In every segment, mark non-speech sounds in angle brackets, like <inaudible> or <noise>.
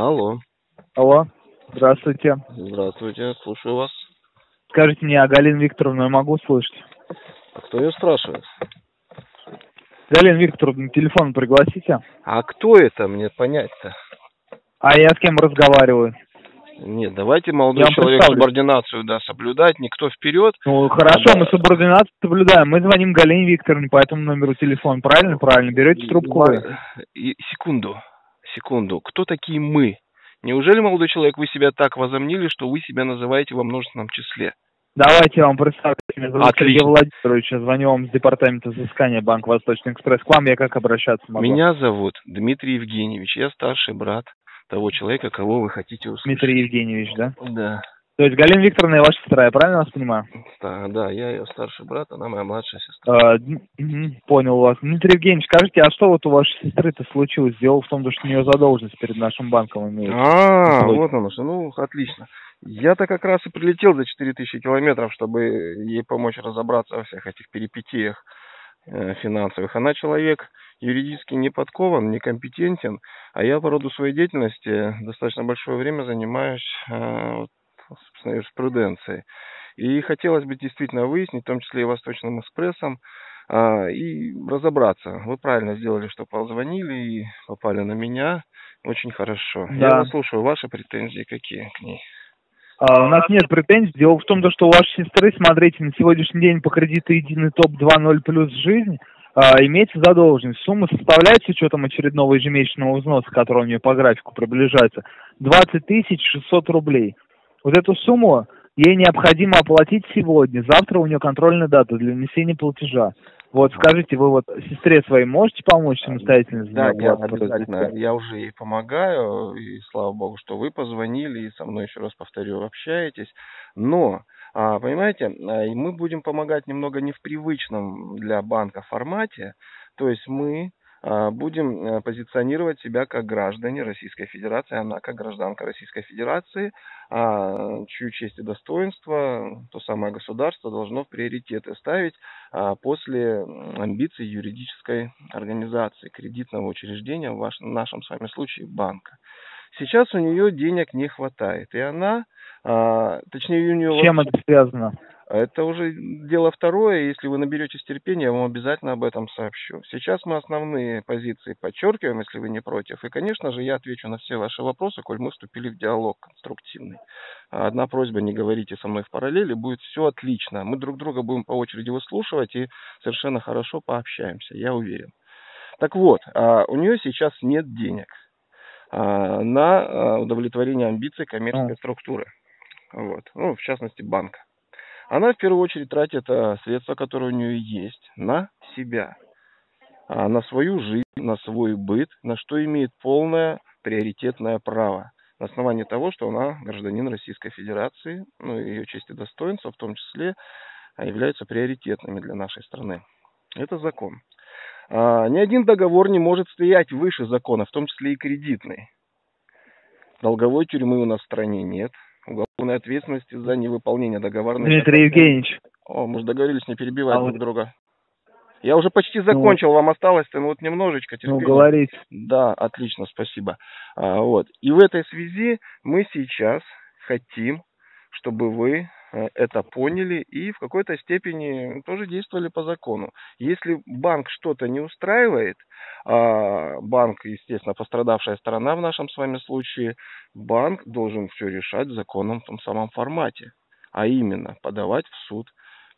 Алло, Алло, здравствуйте. здравствуйте, слушаю вас. Скажите мне, а Галину Викторовну я могу слышать? А кто ее спрашивает? Галину Викторовну на телефон пригласите. А кто это, мне понять-то? А я с кем разговариваю? Нет, давайте, молодой Я человек, субординацию, да, соблюдать, никто вперед. Ну, хорошо, мы субординацию соблюдаем. Мы звоним Галине Викторовне по этому номеру телефона. Правильно? Правильно. Берете трубку вы. И, секунду, секунду. Кто такие мы? Неужели, молодой человек, вы себя так возомнили, что вы себя называете во множественном числе? Давайте я вам представлю. Меня зовут Отлично. Сергей Владимирович. Я звоню вам с департамента взыскания Банк Восточный экспресс. К вам я как обращаться могу? Меня зовут Дмитрий Евгеньевич, я старший брат того человека, кого вы хотите услышать. Дмитрий Евгеньевич, да? Да, То есть Галина Викторовна я ваша сестра, я правильно вас понимаю? да, да, я ее старший брат, она моя младшая сестра. А, понял вас. Дмитрий Евгеньевич, скажите, а что вот у вашей сестры-то случилось? Дело в том, что у нее задолженность перед нашим банком имеется. А, Ой. вот оно что. Ну, отлично. Я-то как раз и прилетел за 4000 километров, чтобы ей помочь разобраться во всех этих перипетиях э, финансовых. Она человек юридически не подкован, некомпетентен, а я по роду своей деятельности достаточно большое время занимаюсь э, вот, собственно, юриспруденцией. И хотелось бы действительно выяснить, в том числе и Восточным экспрессом, а, и разобраться. Вы правильно сделали, что позвонили и попали на меня. Очень хорошо. Я Да. вас слушаю. Ваши претензии какие к ней? А, у нас нет претензий. Дело в том, что у вашей сестры, смотрите, на сегодняшний день по кредиту единый топ 2.0 плюс жизнь а, имеется задолженность. Сумма составляет с учетом очередного ежемесячного взноса, который у нее по графику приближается, 20 тысяч 600 рублей. Вот эту сумму ей необходимо оплатить сегодня. Завтра у нее контрольная дата для внесения платежа. Вот скажите, вы вот сестре своей можете помочь самостоятельно? Да, я обязательно. Я уже ей помогаю, и слава богу, что вы позвонили, и со мной, еще раз повторю, общаетесь. Но, а, понимаете, а, мы будем помогать немного не в привычном для банка формате, то есть мы будем э, позиционировать себя как граждане Российской Федерации, она как гражданка Российской Федерации, а, чью честь и достоинство то самое государство должно в приоритеты ставить а, после амбиций юридической организации, кредитного учреждения, в ваш- в нашем с вами случае банка. Сейчас у нее денег не хватает, и она, а, точнее у нее чем это связано? Это уже дело второе. Если вы наберетесь терпения, я вам обязательно об этом сообщу. Сейчас мы основные позиции подчеркиваем, если вы не против. И, конечно же, я отвечу на все ваши вопросы, коль мы вступили в диалог конструктивный. А Одна просьба, не говорите со мной в параллели, будет все отлично. Мы друг друга будем по очереди выслушивать и совершенно хорошо пообщаемся, я уверен. Так вот, а, у нее сейчас нет денег а, на а, удовлетворение амбиций коммерческой структуры. Вот. Ну, в частности, банка. Она в первую очередь тратит а, средства, которые у нее есть, на себя, а, на свою жизнь, на свой быт, на что имеет полное приоритетное право. На основании того, что она гражданин Российской Федерации, ну, и ее честь и достоинство в том числе а, являются приоритетными для нашей страны. Это закон. А, ни один договор не может стоять выше закона, в том числе и кредитный. Долговой тюрьмы у нас в стране нет. Уголовной ответственности за невыполнение договорных Дмитрий Евгеньевич, О, мы же договорились не перебивать А друг вот- друга. Я уже почти закончил, вам осталось-то ну, вот немножечко ну терпения. говорите. Да, отлично, спасибо. А, вот. И в этой связи мы сейчас хотим, чтобы вы это поняли и в какой-то степени тоже действовали по закону. Если банк что-то не устраивает, а банк, естественно, пострадавшая сторона в нашем с вами случае, банк должен все решать в законном том самом формате, а именно подавать в суд,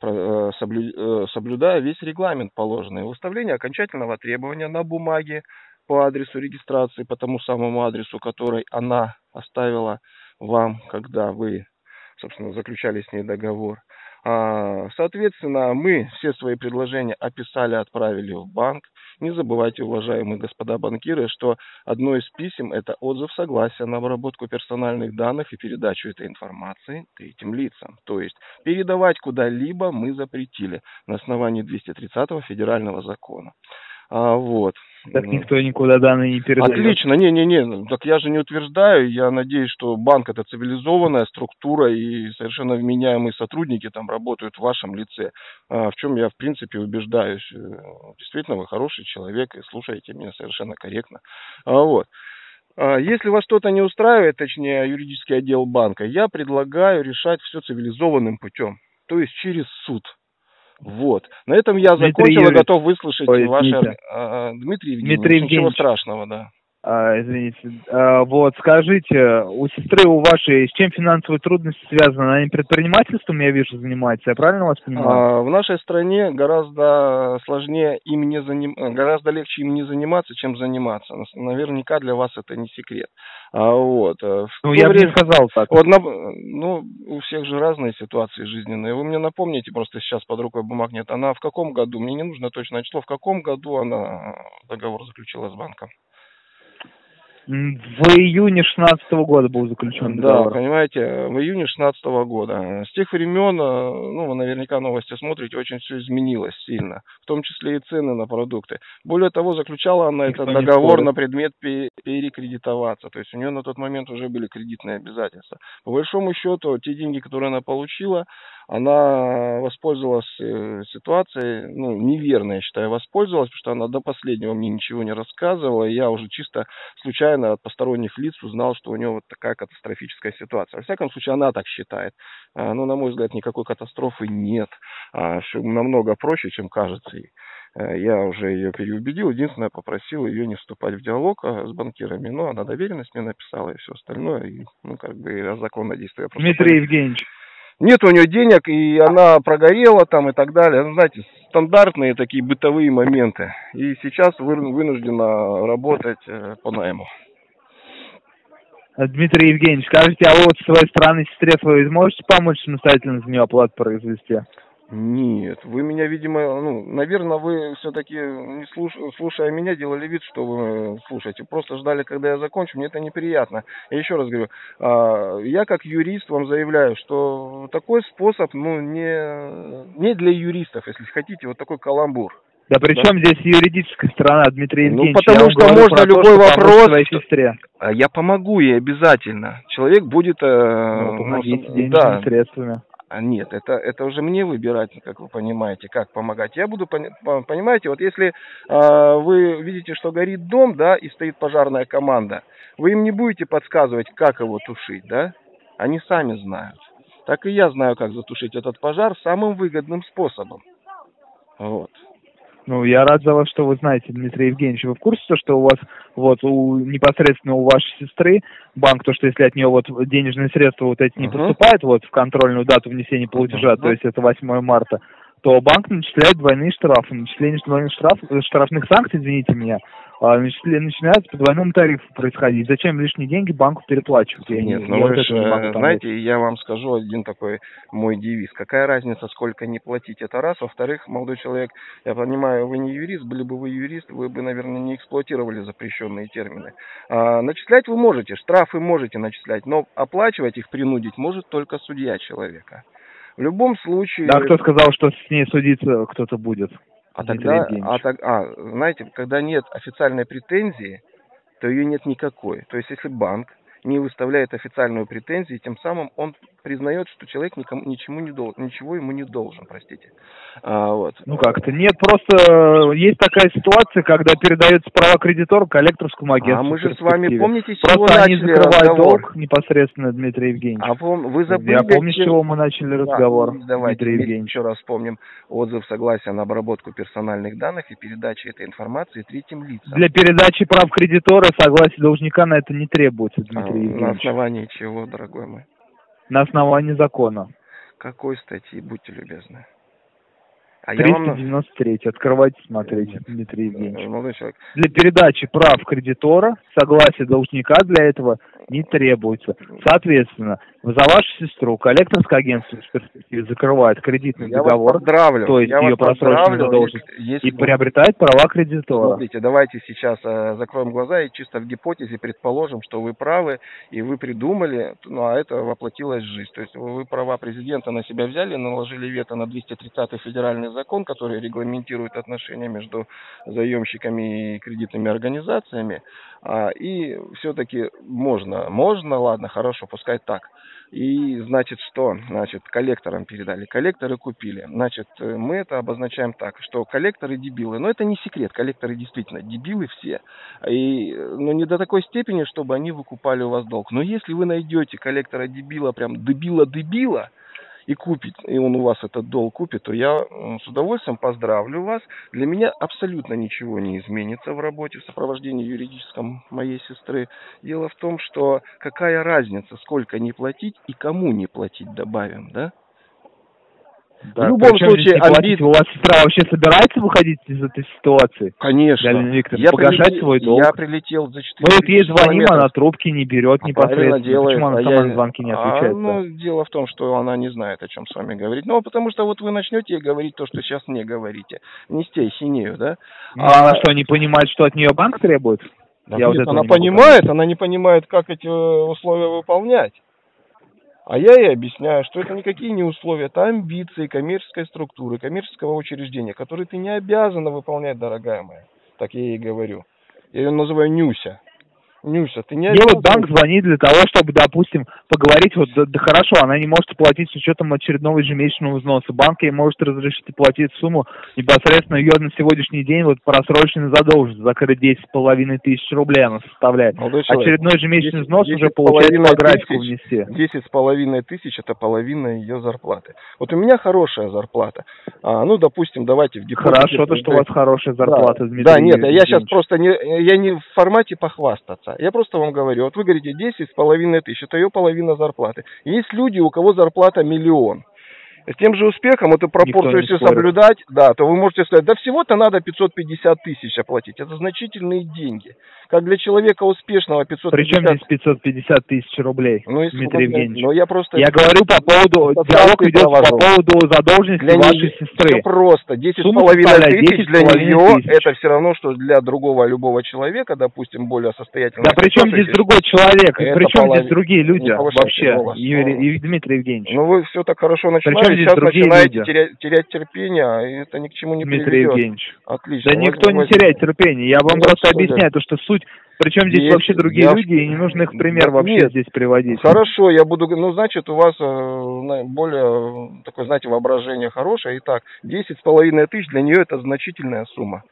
э, э, соблюдая весь регламент положенный, выставление окончательного требования на бумаге по адресу регистрации, по тому самому адресу, который она оставила вам, когда вы, собственно, заключали с ней договор. А, Соответственно, мы все свои предложения описали, отправили в банк. Не забывайте, уважаемые господа банкиры, что одно из писем – это отзыв согласия на обработку персональных данных и передачу этой информации третьим лицам. То есть передавать куда-либо мы запретили на основании 230 федерального закона. А, вот. Так никто никуда данные не передает. Отлично, не-не-не, ну, так я же не утверждаю, я надеюсь, что банк это цивилизованная структура и совершенно вменяемые сотрудники там работают в вашем лице, а, в чем я в принципе убеждаюсь. Э, Действительно, вы хороший человек и слушаете меня совершенно корректно. А, вот. А, Если вас что-то не устраивает, точнее юридический отдел банка, я предлагаю решать все цивилизованным путем, то есть через суд. Вот. На этом я Дмитрий закончил и готов выслушать ой, ваши... извините. а, а, Дмитрий Евгеньевич, Дмитрий ничего страшного, да. А, извините. А, вот, скажите, у сестры у вашей с чем финансовые трудности связаны? Она не предпринимательством, я вижу, занимается. Я правильно вас понимаю? А, В нашей стране гораздо сложнее им не заним... гораздо легче им не заниматься, чем заниматься. Наверняка для вас это не секрет. А, вот. э, в ну, я бы не время- сказал так. Вот, на- ну, у всех же разные ситуации жизненные. Вы мне напомните, просто сейчас под рукой бумаг нет. Она в каком году, мне не нужно точное число, в каком году она э, договор заключила с банком? В июне 16 года был заключен Да, договор. понимаете, в июне 16 года. С тех времен, э, ну, вы наверняка новости смотрите, очень все изменилось сильно, в том числе и цены на продукты. Более того, заключала она Никто этот договор на предмет пе- перекредитоваться, то есть у нее на тот момент уже были кредитные обязательства. По большому счету, те деньги, которые она получила, она воспользовалась э, ситуацией, ну, неверно, я считаю, воспользовалась, потому что она до последнего мне ничего не рассказывала, и я уже чисто случайно от посторонних лиц узнал, что у нее вот такая катастрофическая ситуация. Во всяком случае, она так считает. А, Ну, на мой взгляд, никакой катастрофы нет. А, намного проще, чем кажется ей. Э, Я уже ее переубедил. Единственное, попросил ее не вступать в диалог а, с банкирами. Но она доверенность мне написала и все остальное. И, ну, как бы законное действие. Дмитрий Евгеньевич, нет у нее денег, и она прогорела там и так далее. Ну, знаете, стандартные такие бытовые моменты. И сейчас вы- вынуждена работать э, по найму. э, Дмитрий Евгеньевич, скажите, а вот с своей стороны сестре своей сможете помочь самостоятельно за нее оплату произвести? Нет, вы меня, видимо, ну, наверное, вы все-таки, не слуш... слушая меня, делали вид, что вы слушаете. Просто ждали, когда я закончу. Мне это неприятно. Я еще раз говорю, а, я как юрист вам заявляю, что такой способ, ну, не, не для юристов, если хотите, вот такой каламбур. Да при чем здесь юридическая сторона, Дмитрий Ну, Евгеньевич? потому что можно то, любой что помочь вопрос, своей сестре. А Я помогу ей обязательно. Человек будет... э, Ну, ну, помогите денежными да, средствами. А нет, это, это уже мне выбирать, как вы понимаете, как помогать. Я буду, пони- по- понимаете, вот если а, вы видите, что горит дом, да, и стоит пожарная команда, вы им не будете подсказывать, как его тушить, да? Они сами знают. Так и я знаю, как затушить этот пожар самым выгодным способом. Вот. Ну, я рад за вас, что вы знаете, Дмитрий Евгеньевич. Вы в курсе, то, что у вас вот у непосредственно у вашей сестры банк, то, что если от нее вот денежные средства вот эти не Мгм. поступают вот в контрольную дату внесения платежа, Мгм. то есть это 8 марта, то банк начисляет двойные штрафы. Начисление двойных штраф, штрафных санкций, извините меня, начинается по двойному тарифу происходить. Зачем лишние деньги банку переплачивать? Я, не- Нет, ну вы не могу э, понять. знаете, я вам скажу один такой мой девиз. Какая разница, сколько не платить, это раз. Во-вторых, молодой человек, я понимаю, вы не юрист, были бы вы юрист, вы бы, наверное, не эксплуатировали запрещенные термины. А, начислять вы можете, штрафы можете начислять, но оплачивать их принудить может только судья человека. В любом случае... Да, кто сказал, что с ней судиться кто-то будет? А тогда, а, а, знаете, когда нет официальной претензии, то ее нет никакой. То есть, если банк не выставляет официальную претензию, тем самым он признает, что человек никому, ничему не должен, ничего ему не должен, простите. А, вот. Ну как-то нет, просто э, есть такая ситуация, когда передается права кредитора коллекторскому агентству. А мы же с вами, помните, с чего Просто они начали закрывают разговор? долг непосредственно, Дмитрий Евгеньевич. А пом- вы забыли... Я помню, с чего мы начали Да, разговор, ну, давайте Дмитрий Евгеньевич. еще раз вспомним отзыв согласия на обработку персональных данных и передачу этой информации третьим лицам. Для передачи прав кредитора согласие должника на это не требуется, А, Дмитрий на основании чего, дорогой мой? На основании закона. Какой статьи, будьте любезны? А я вам... на- 393. Открывайте, смотрите, Дмитрий Евгеньевич. Молодой человек, Для передачи прав кредитора согласие должника для этого не требуется. Соответственно, за вашу сестру коллекторское агентство в перспективе закрывает кредитный я договор поздравлю. то есть я ее поздравлю. задолженность. Если и приобретает права кредитора. Смотрите, давайте сейчас э, закроем глаза и чисто в гипотезе предположим, что вы правы, и вы придумали, ну а это воплотилось в жизнь. То есть вы права президента на себя взяли, наложили вето на 230 федеральный закон, который регламентирует отношения между заемщиками и кредитными организациями. А, и все-таки можно, можно, ладно, хорошо, пускай так. И, значит, что? Значит, коллекторам передали. Коллекторы купили. Значит, э, мы это обозначаем так, что коллекторы дебилы. Но это не секрет, коллекторы действительно дебилы все. И, но не до такой степени, чтобы они выкупали у вас долг. Но если вы найдете коллектора дебила, прям дебила-дебила, и купит, и он у вас этот долг купит, то я с удовольствием поздравлю вас. Для меня абсолютно ничего не изменится в работе, в сопровождении юридическом моей сестры. Дело в том, что какая разница, сколько не платить и кому не платить добавим, да? Да, в любом случае, амбит... у вас сестра вообще собирается выходить из этой ситуации? Конечно. я погашать прилетел, свой долг? Я прилетел за 4 Мы вот ей звоним, она трубки не берет а непосредственно. Делает, Почему она а сама я... на звонки не отвечает? А, ну, дело в том, что она не знает, о чем с вами говорить. Ну, потому что вот вы начнете говорить то, что сейчас не говорите. Нести ахинею, да? Ну, а она что, не понимает, что от нее банк требует? Да, я нет, вот она понимает, она не понимает, как эти э, условия выполнять. А я ей объясняю, что это никакие не условия, это амбиции коммерческой структуры, коммерческого учреждения, которые ты не обязана выполнять, дорогая моя. Так я ей говорю. Я ее называю Нюся. Нюся, ты не Мне вот банк звонит для того, чтобы, допустим, поговорить, вот, да, да хорошо, она не может оплатить с учетом очередного ежемесячного взноса. Банк ей может разрешить оплатить сумму непосредственно ее на сегодняшний день вот просроченной задолженность, закрыть 10,5 тысяч рублей она составляет. Молодой Очередной ежемесячный 10, взнос 10 уже получается по графику внести. 10,5 тысяч это половина ее зарплаты. Вот у меня хорошая зарплата. А, ну, допустим, давайте в депозите... Хорошо, то, что у вас хорошая зарплата, да, Дмитрий Да, нет, я сейчас просто не, я не в формате похвастаться зарплата. Я просто вам говорю, вот вы говорите 10 с половиной тысяч, это ее половина зарплаты. Есть люди, у кого зарплата миллион. С тем же успехом эту пропорцию, если соблюдать, да, то вы можете сказать, да всего-то надо 550 тысяч оплатить. Это значительные деньги. Как для человека успешного 550... Причем здесь 550 тысяч рублей, ну, если Дмитрий Евгеньевич? Ну, я просто... Я говорю по поводу, диалог идет по поводу задолженности для вашей не... сестры. Все просто. 10,5 тысяч для нее тысяч. это все равно, что для другого любого человека, допустим, более состоятельного. Да причем здесь другой человек? Причем полов... здесь другие люди вообще, Юрий, Дмитрий Евгеньевич? Ну, вы все так хорошо начинали здесь сейчас другие начинаете люди. Терять, терять терпение, а это ни к чему не Дмитрий приведет. Евгеньевич. Отлично. Да никто не теряет терпение. Я вам ну, просто объясняю, то, что суть причем здесь есть, вообще другие я... люди, и не нужно их пример да, вообще нет. здесь приводить. Хорошо, я буду... Ну, значит, у вас э, более такое, знаете, воображение хорошее. Итак, десять с половиной тысяч для нее это значительная сумма.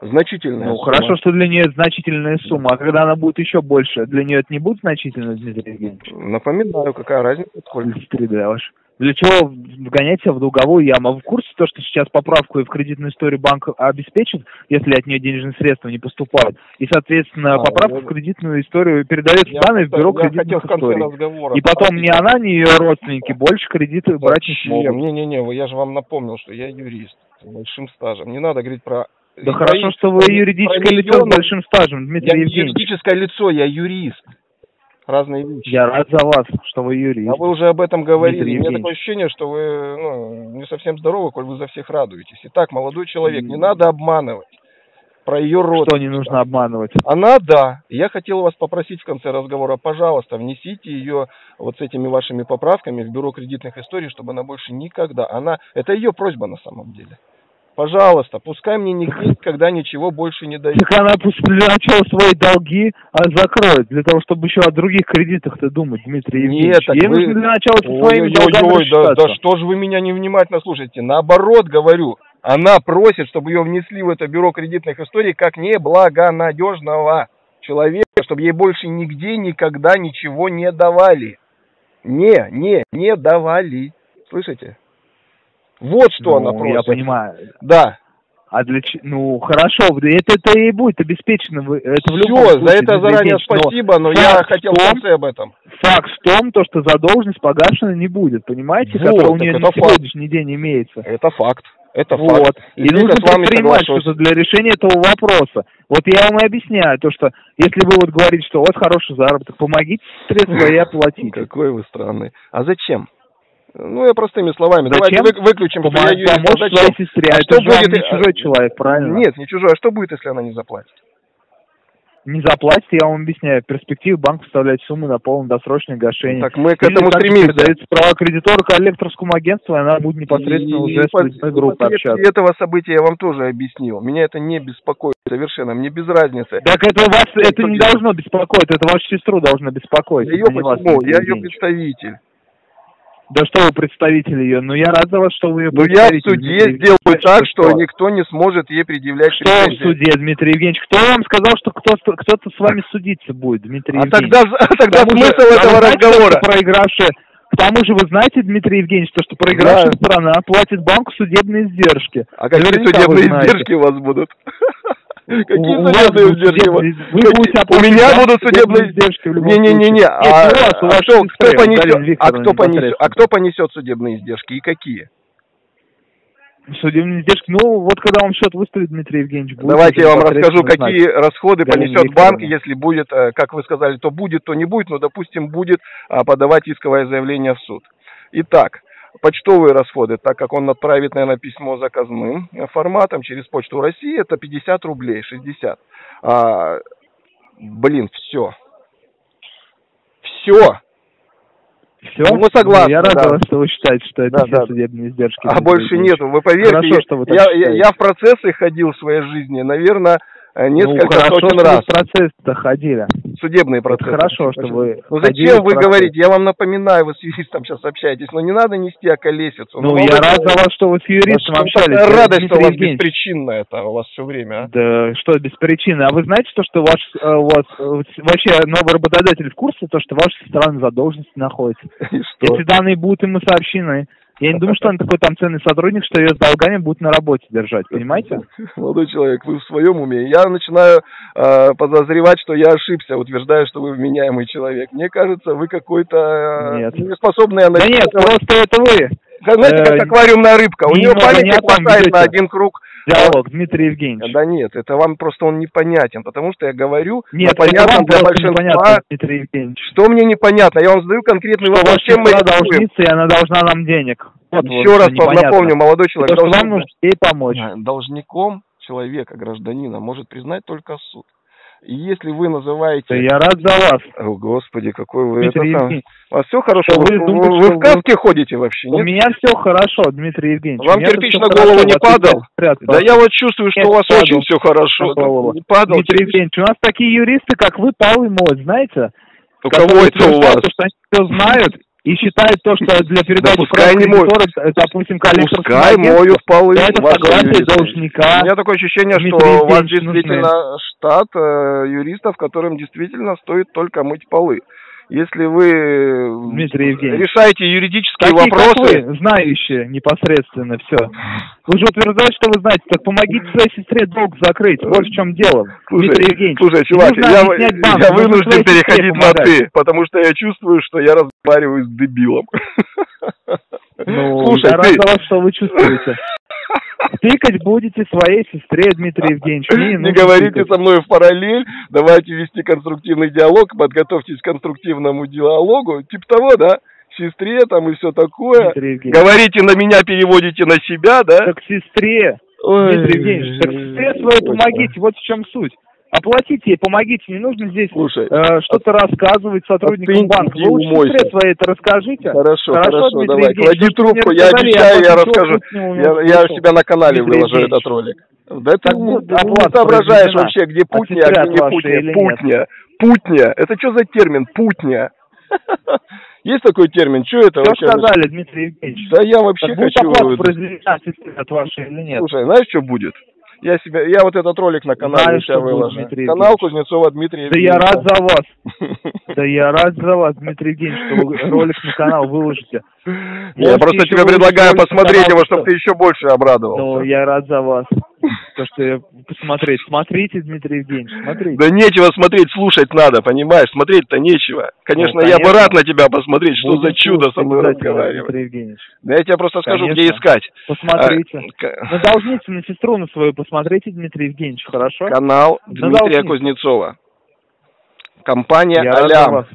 Значительная ну, сумма. хорошо, что для нее значительная сумма. А когда она будет еще больше, для нее это не будет значительно, Дмитрий Евгеньевич? Напоминаю, какая разница, сколько? 3D ваш. Для чего вгонять себя в долговую яму? А вы в курсе то, что сейчас поправку и в кредитную историю банк обеспечит, если от нее денежные средства не поступают? И, соответственно, а, поправку я... в кредитную историю передает я данные в бюро кредитных историй. И потом ни она, ни ее родственники больше кредиты брать не смогут. Не-не-не, я же вам напомнил, что я юрист с большим стажем. Не надо говорить про да про, хорошо, что вы юридическое лицо с большим стажем, Дмитрий я Евгеньевич. юридическое лицо, я юрист разные вещи. Я рад за вас, что вы юрист. А вы уже об этом говорили. У меня такое ощущение, что вы ну, не совсем здоровы, коль вы за всех радуетесь. Итак, молодой человек, не надо обманывать про ее род. Что не нужно обманывать? Она, да. Я хотел вас попросить в конце разговора, пожалуйста, внесите ее вот с этими вашими поправками в бюро кредитных историй, чтобы она больше никогда, она, это ее просьба на самом деле. Пожалуйста, пускай мне нигде никогда ничего больше не дают. Так она пусть для начала свои долги а, закроет, для того, чтобы еще о других кредитах-то думать, Дмитрий Евгеньевич. Нет, так Ей вы... нужно для начала со своими ой, долгами ой, ой, да, да что же вы меня невнимательно слушаете? Наоборот, говорю, она просит, чтобы ее внесли в это бюро кредитных историй как неблагонадежного человека, чтобы ей больше нигде никогда ничего не давали. Не, не, не давали. Слышите? Вот что ну, она просит. Я понимаю. Да. А для ну хорошо, это, это и будет обеспечено. Это в любом Все, случае, за это заранее спасибо, но я хотел в конце об этом. Факт в том, то, что задолженность погашена не будет, понимаете, вот, которая у нее на сегодняшний день имеется. Это факт. Это вот. факт. И, и нужно предпринимать что-то для решения этого вопроса. Вот я вам и объясняю, то, что если вы вот говорите, что вот хороший заработок, помогите средства и <laughs> оплатите. Какой вы странный. А зачем? Ну, я простыми словами. Зачем? Давайте выключим, Помог, я. Помочь Зачем? своей сестре. А, что будет... не чужой человек, правильно? Нет, не чужой. А что будет, если она не заплатит? не заплатите, я вам объясняю, перспективы банк вставлять сумму на полно-досрочное гашение. Так мы к этому Или стремимся. Дается права кредитора коллекторскому агентству, и она будет непосредственно и, уже с по, группой общаться. этого события я вам тоже объяснил. Меня это не беспокоит совершенно, мне без разницы. Так это вас, это не должно беспокоить, это вашу сестру должно беспокоить. Ее почему? Я ее представитель. Да что вы представитель ее? Ну я рад за вас, что вы ее Ну я в суде сделаю так, что, что никто не сможет ей предъявлять Что претензии. в суде, Дмитрий Евгеньевич? Кто вам сказал, что кто, кто-то с вами судиться будет, Дмитрий а Евгеньевич? Тогда, а тогда смысл же, этого разговора? Проигравшая к тому же вы знаете, Дмитрий Евгеньевич, то, что проигравшая да. сторона платит банку судебные издержки. А какие судебные издержки у вас будут? Какие судебные издержки? У меня будут судебные издержки. Не-не-не-не. А, а кто понесет? А кто понесет судебные издержки и какие? Судебные издержки. Ну, вот когда вам счет выставит Дмитрий Евгеньевич. Будет Давайте я вам расскажу, какие знать. расходы понесет банк, если будет, э, как вы сказали, то будет, то не будет, но, допустим, будет а, подавать исковое заявление в суд. Итак, почтовые расходы, так как он отправит, наверное, письмо заказным форматом через Почту России, это 50 рублей, 60. А, блин, все. Все. Все? Ну, мы согласны. Я рад, да. что вы считаете, что это да, все да. судебные издержки. А больше нету. Вы поверьте, Хорошо, что вы я, я, я в процессы ходил в своей жизни, наверное, Э, несколько ну, хорошо, сотен раз. процесс-то ходили. Судебные процессы. Это хорошо, что вы Ну зачем вы говорите? Я вам напоминаю, вы с юристом сейчас общаетесь, но не надо нести околесицу. Ну, ну я рад за вас, что вы с юристом общались. Такая радость, что у вас беспричинно это у вас все время. А? Да что без причины? А вы знаете то, что ваш э, у вас э, вообще новый работодатель в курсе, то, что ваша сестра на задолженности находится? <laughs> Эти данные будут ему сообщены. Я не думаю, что он такой там ценный сотрудник, что ее с долгами будет на работе держать, понимаете? Молодой человек, вы в своем уме. Я начинаю э, подозревать, что я ошибся, утверждаю, что вы вменяемый человек. Мне кажется, вы какой-то э, неспособный аналитик. Да нет, просто это вы. Знаете, как э, аквариумная рыбка. У нее памяти хватает на один круг диалог, Дмитрий Евгеньевич. Да нет, это вам просто он непонятен, потому что я говорю, нет, понятно для большинства. Дмитрий Евгеньевич. Что мне непонятно? Я вам задаю конкретный что вопрос. Чем мы должница, и она должна нам денег. Вот Еще вот, раз непонятно. напомню, молодой человек. Потому что вам нужно ей помочь. Должником человека, гражданина, может признать только суд. И если вы называете... Да я рад за вас. О, Господи, какой вы... Дмитрий это Евгеньевич. У вас все хорошо? Вы, вы, думаете, вы, вы в сказке вы... ходите вообще, нет? У меня все хорошо, Дмитрий Евгеньевич. Вам кирпич на голову не падал? Да я вот чувствую, что нет, у вас падал. очень все хорошо. Не падал. Дмитрий Евгеньевич, у нас такие юристы, как вы, Павел и Мой, знаете? У кого это у вас? Что они все знают и считает то, что для передачи да не моют. допустим, коллектор Пускай моют полы. Это согласие должника. У меня такое ощущение, что у вас действительно нужны. штат э, юристов, которым действительно стоит только мыть полы. Если вы Дмитрий решаете юридические Такие, вопросы... Как вы, знающие непосредственно все. Вы же утверждаете, что вы знаете. Так помогите своей сестре долг закрыть. Вот в чем дело, слушай, Дмитрий Евгеньевич. Слушай, чувак, я, банк, я вынужден переходить на «ты», потому что я чувствую, что я разговариваю с дебилом. Ну, Слушай, я ты... рад за вас, что вы чувствуете. Тыкать будете своей сестре, Дмитрий Евгеньевич. Не, не говорите тыкать. со мной в параллель, давайте вести конструктивный диалог, подготовьтесь к конструктивному диалогу, типа того, да? Сестре там и все такое. Говорите на меня, переводите на себя, да? Так сестре. Ой, Дмитрий Евгеньевич, так сестре своей помогите, вот в чем суть. Оплатите помогите, не нужно здесь Слушай, э, что-то а, рассказывать сотрудникам а банка. Вы лучше сестре своей это расскажите. Хорошо, хорошо, хорошо давай, клади трубку, я обещаю, я расскажу. Я, я у себя на канале Дмитрий выложу Евгеньевич. этот ролик. Да ты так, ну, не соображаешь вообще, где а путня, а, где не путня. Путня, путня, это что за термин, путня? <laughs> Есть такой термин? Что это Что вообще? сказали, Дмитрий Евгеньевич? Да я вообще так хочу... Будет от вашей или нет? Слушай, знаешь, что будет? Я себя, я вот этот ролик на канале Знаю, себя выложу. Дмитрий Канал Евгеньевич. Кузнецова Дмитрий Да я рад за вас. <laughs> Да я рад за вас, Дмитрий Евгеньевич, что вы ролик на канал выложите. Я просто тебе предлагаю посмотреть его, чтобы ты еще больше обрадовался. Ну, я рад за вас. То, что я посмотреть. Смотрите, Дмитрий Евгеньевич, смотрите. Да нечего смотреть, слушать надо, понимаешь? Смотреть-то нечего. Конечно, ну, я бы рад на тебя посмотреть, что за чудо со мной разговаривать. Дмитрий Евгеньевич. Да я тебе просто скажу, где искать. Посмотрите. А, на должницу, на сестру на свою посмотрите, Дмитрий Евгеньевич, хорошо? Канал Дмитрия Кузнецова. Компания я Алям.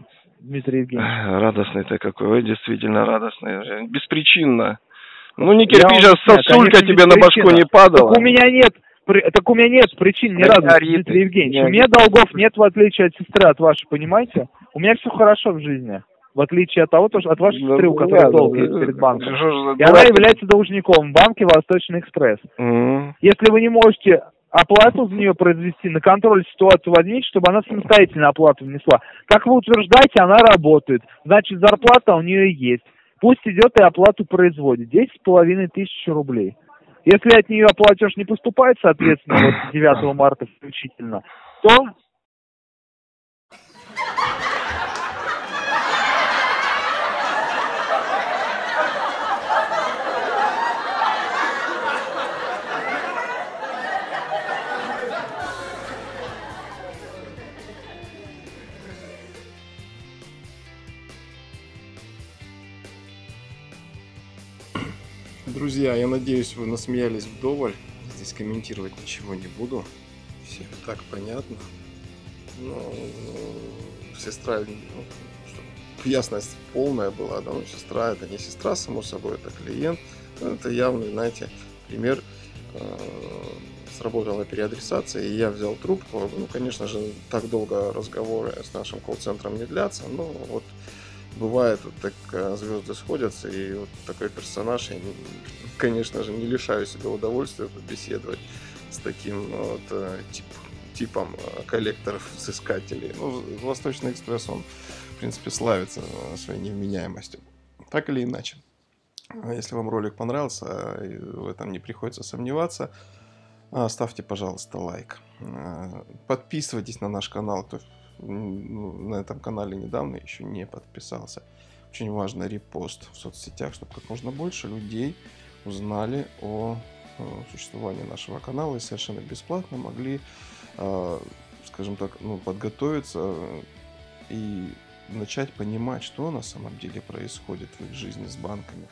Дмитрий Евгеньевич. Радостный ты какой, вы действительно радостный. Беспричинно. Ну не кирпич, а сосулька тебе на башку не падала. Так у меня нет. Так у меня нет причин ни разу, Дмитрий Евгеньевич. У меня долгов нет, в отличие от сестры, от вашей, понимаете? У меня все хорошо в жизни. В отличие от того, то, что от вашей сестры, у которой долг есть перед банком. И она является должником в банке Восточный экспресс. Если вы не можете оплату за нее произвести, на контроль ситуацию возьмите, чтобы она самостоятельно оплату внесла. Как вы утверждаете, она работает. Значит, зарплата у нее есть. Пусть идет и оплату производит. Десять с половиной тысяч рублей. Если от нее платеж не поступает, соответственно, вот 9 марта включительно, то Друзья, я надеюсь, вы насмеялись вдоволь. Здесь комментировать ничего не буду. Все так понятно. Но ну, сестра, ну, чтобы ясность полная была, да, ну, сестра это не сестра, само собой, это клиент. Ну, это явный, знаете, пример э, сработала переадресация, и я взял трубку. Ну, конечно же, так долго разговоры с нашим колл-центром не длятся, но вот бывает, вот так э, звезды сходятся, и вот такой персонаж, я, конечно же, не лишаю себя удовольствия побеседовать с таким ну, вот, э, тип, типом э, коллекторов-сыскателей. Ну, Восточный экспресс, он, в принципе, славится своей невменяемостью. Так или иначе. Если вам ролик понравился, в этом не приходится сомневаться, ставьте, пожалуйста, лайк. Подписывайтесь на наш канал, кто ну, на этом канале недавно еще не подписался. Очень важно репост в соцсетях, чтобы как можно больше людей узнали о существовании нашего канала и совершенно бесплатно могли, а, скажем так, ну, подготовиться и начать понимать, что на самом деле происходит в их жизни с банками.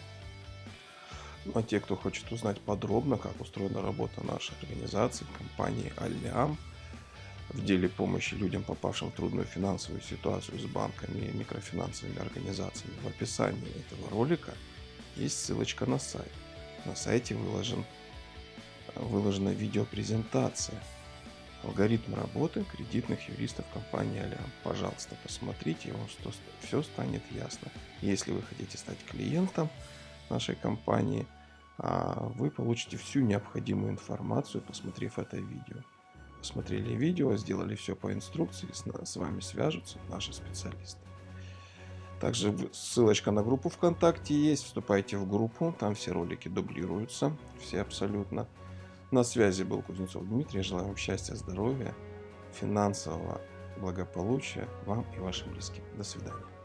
Ну, а те, кто хочет узнать подробно, как устроена работа нашей организации, компании Алям, в деле помощи людям, попавшим в трудную финансовую ситуацию с банками и микрофинансовыми организациями. В описании этого ролика есть ссылочка на сайт. На сайте выложен, выложена видеопрезентация алгоритм работы кредитных юристов компании Алиам. Пожалуйста, посмотрите, вам все станет ясно. Если вы хотите стать клиентом нашей компании, а, вы получите всю необходимую информацию, посмотрев это видео посмотрели видео, сделали все по инструкции, с, с вами свяжутся наши специалисты. Также ссылочка на группу ВКонтакте есть, вступайте в группу, там все ролики дублируются, все абсолютно. На связи был Кузнецов Дмитрий, желаю вам счастья, здоровья, финансового благополучия вам и вашим близким. До свидания.